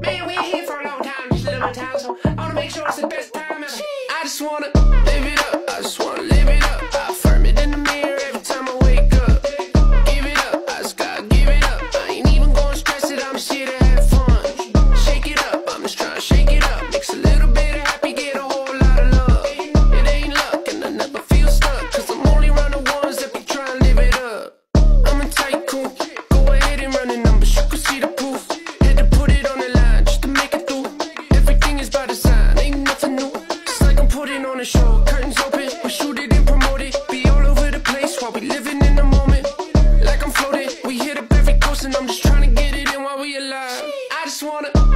Man, we ain't here for a long time, just a little time, so I wanna make sure it's the best time ever. I just wanna live it up, I just wanna live it up. by the ain't nothing new. It's like I'm putting on a show, curtains open. We shoot it and promote it. Be all over the place while we living in the moment. Like I'm floating, we hit up every coast and I'm just trying to get it in while we alive. I just wanna.